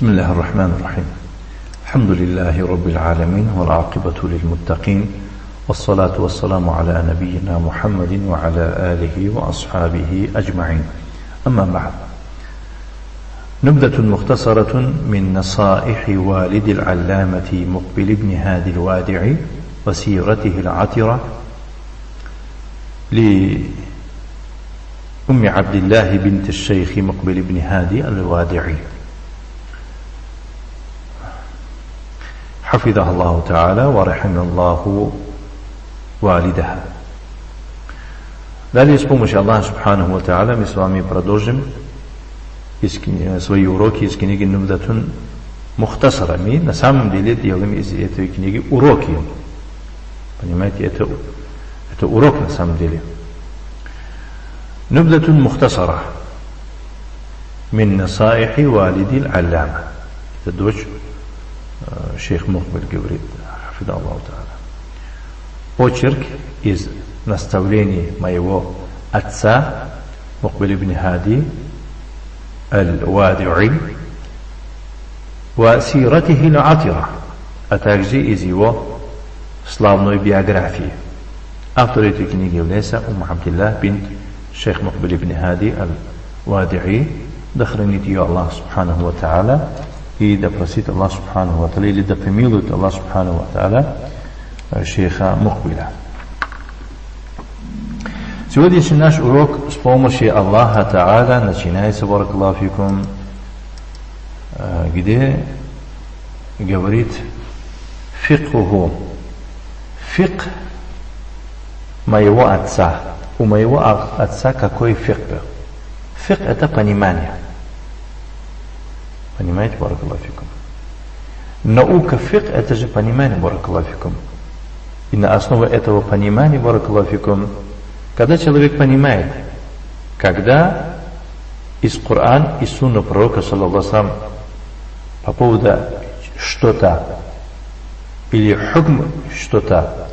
بسم الله الرحمن الرحيم. الحمد لله رب العالمين والعاقبة للمتقين والصلاة والسلام على نبينا محمد وعلى آله وأصحابه أجمعين. أما بعد نبذة مختصرة من نصائح والد العلامة مقبل بن هادي الوادعي وسيرته العطرة لأم عبد الله بنت الشيخ مقبل بن هادي الوادعي. حفظها الله تعالى ورحم الله والدها Далее с помощью Аллаха Субханаху Ва Та'аля мы с вами продолжим из, свои уроки из книги Нубдатун Мухтасара. Мы на самом деле делаем из этой книги уроки. Понимаете, это, это урок на самом деле. Нубдатун Мухтасара. Мин насаихи валиди алляма. Это дочь шейх Мухбель говорит, хафида Аллаху Почерк из наставлений моего отца, Мухбель ибн Хади, Аль-Вади'и, وسيرته العطرة а также из его славной биографии. Автор этой книги является Ум Абдилlah бинт шейх Мухбель ибн Хади Аль-Вади'и, да хранит ее Аллах Субханаху Ва Та'аля, И да просит Аллах Субхану Ва Та'аля, или да помилует Аллах Субхану Ва Та'аля шейха Мухбиля. Сегодняшний наш урок с помощью Аллаха Та'аля начинается, баракаллаху где говорит фикхуху, фик моего отца. У моего отца какой фик был? Фик это понимание. Понимаете, баракалафикум? Наука фик – это же понимание, баракалафикум. И на основе этого понимания, баракалафикум, когда человек понимает, когда из Коран и Сунна пророка, саллаллаху по поводу что-то или хукм что-то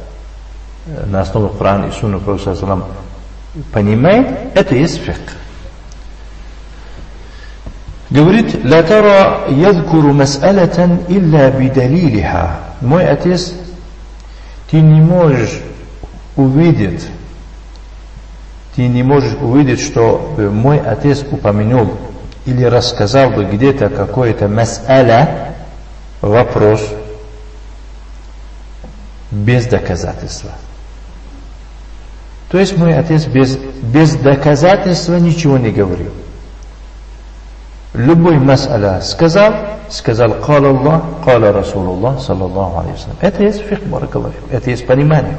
на основе Корана и Сунна пророка, саллаллаху понимает, это есть фик. Говорит, «Ля тара ядкуру мас'алатан илля бидалилиха». Мой отец, ты не можешь увидеть, ты не можешь увидеть, что мой отец упомянул или рассказал бы где-то какое-то мас'аля, вопрос, без доказательства. То есть мой отец без, без доказательства ничего не говорил любой мас'ала сказал, сказал قال الله قال رسول الله صلى الله عليه وسلم Это есть фикх, баракаллаху это есть понимание.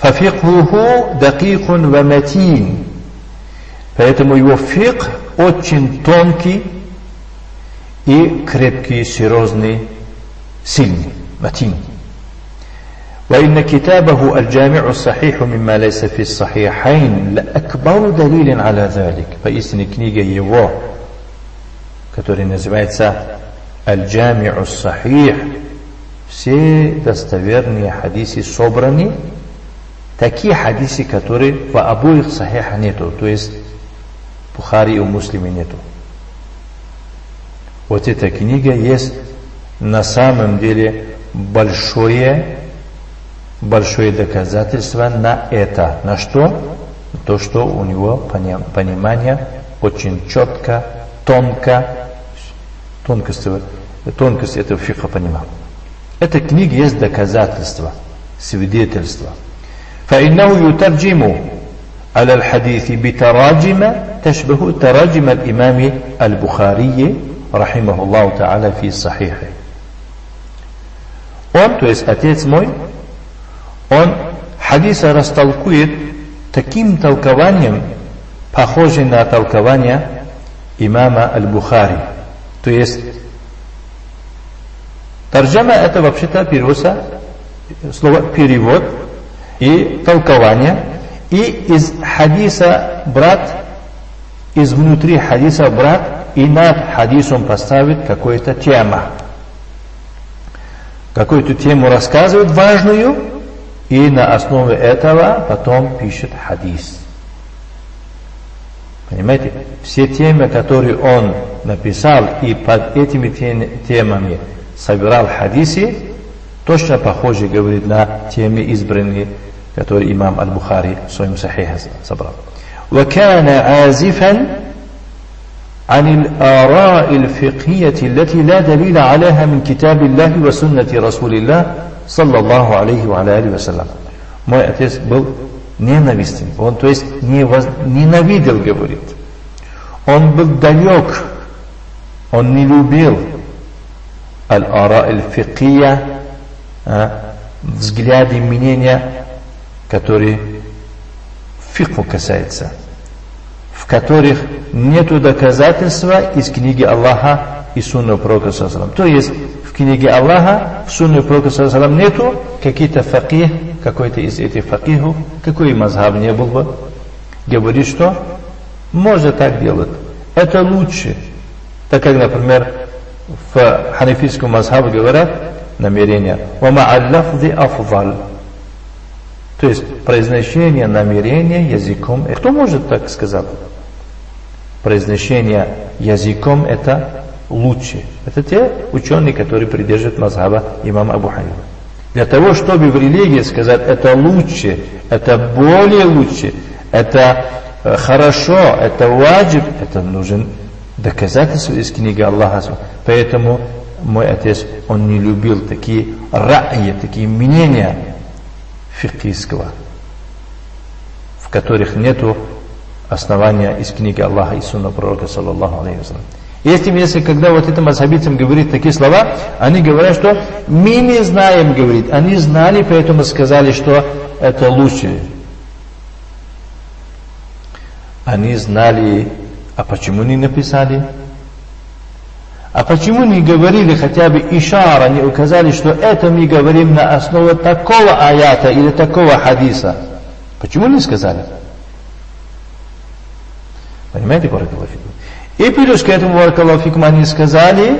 «Фафикхуху дакикун ва матин» Поэтому его фикх очень тонкий и крепкий, серьезный, сильный, матин. وإن كتابه الجامع الصحيح مما ليس في الصحيحين لأكبر دليل على ذلك поистине книга его который называется الجامع الصحيح все достоверные хадисы собраны такие хадисы которые в обоих сахиха нету то есть Бухари и у Муслиме нету вот эта книга есть на самом деле большое большое доказательство на это. На что? То, что у него понимание очень четко, тонко, тонкость, тонкость этого фиха понимал. Эта книга есть доказательство, свидетельство. فإنه يترجم على الحديث بتراجم تشبه تراجم الإمام البخاري رحمه الله تعالى في صحيحه. Он, то есть отец мой, он хадиса растолкует таким толкованием, похожим на толкование имама Аль-Бухари. То есть, тарджама это вообще-то перевода, слово перевод и толкование. И из хадиса брат, из внутри хадиса брат, и над хадисом поставит какую-то тему. Какую-то тему рассказывает важную, и на основе этого потом пишет хадис. Понимаете? Все темы, которые он написал и под этими темами собирал хадисы, точно похожи, говорит, на темы избранные, которые имам Аль-Бухари в своем сахихе собрал. وكان عازفا عن الآراء الفقهية التي لا دليل عليها من كتاب الله وسنة رسول الله صلى الله عليه وعلى آله وسلم Мой отец был ненавистен. Он, то есть, не воз... ненавидел, говорит. Он был далек. Он не любил аль-ара аль-фикия, а, взгляды, мнения, которые фикху касается, в которых нету доказательства из книги Аллаха и Сунны Пророка Салам. То есть в книге Аллаха, в Сунне Пророка Салам нету какие-то факих, какой-то из этих факихов, какой мазхаб не был бы, говорит, что можно так делать. Это лучше. Так как, например, в ханифийском мазхабе говорят намерение. афвал, То есть произношение намерения языком. Кто может так сказать? Произношение языком это лучше. Это те ученые, которые придерживают мазхаба имама Абу Ханифа. Для того, чтобы в религии сказать это лучше, это более лучше, это э, хорошо, это ваджиб, это нужен доказательство из книги Аллаха. Поэтому мой отец, он не любил такие раи, такие мнения фикийского, в которых нету основания из книги Аллаха и Сунна пророка, саллаллаху алейхи Если, если когда вот этим асхабитам говорит такие слова, они говорят, что мы не знаем, говорит, они знали, поэтому сказали, что это лучше. Они знали, а почему не написали? А почему не говорили хотя бы ишара, не указали, что это мы говорим на основе такого аята или такого хадиса? Почему не сказали? Понимаете, Баракалафикум? И плюс к этому Баракалафикум они сказали,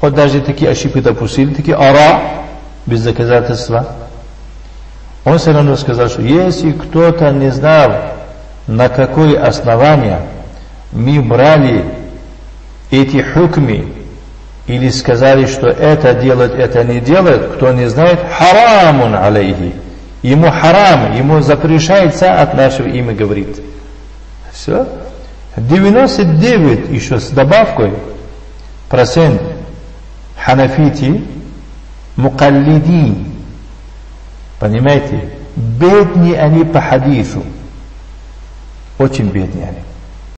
хоть даже такие ошибки допустили, такие ара, без доказательства. Он все равно сказал, что если кто-то не знал, на какое основание мы брали эти хукми или сказали, что это делать, это не делать, кто не знает, харамун алейхи. Ему харам, ему запрещается от нашего имя говорит. Все. 99 еще с добавкой процент ханафити мукаллиди. Понимаете? Бедные они по хадису. Очень бедные они.